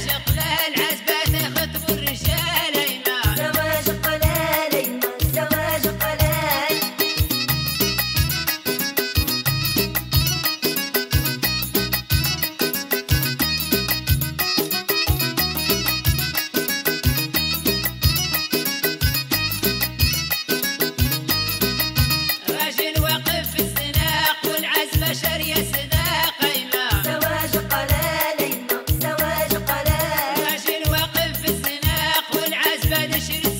pleasure. 在你心里